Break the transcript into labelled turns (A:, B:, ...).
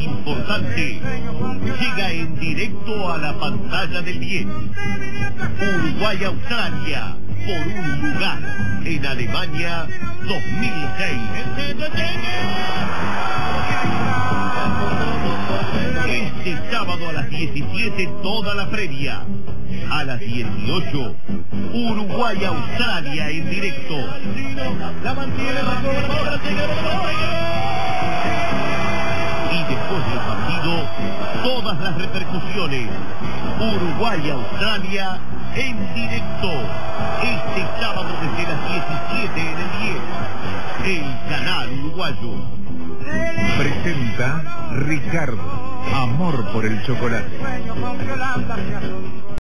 A: instante llega en directo a la pantalla del bien. Uruguay-Australia por un lugar en Alemania 2006. Este sábado a las 17 toda la previa. A las 18, Uruguay-Australia en directo. Todas las repercusiones. Uruguay-Australia en directo. Este sábado desde las 17 en el 10. El canal uruguayo.
B: Presenta Ricardo. Amor por el chocolate.